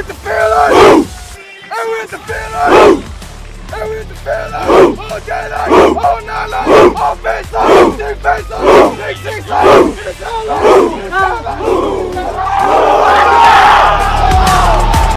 hit the fair line! And we hit the fair line! And we hit the fair line! All day long! All night long! All face long! Six six!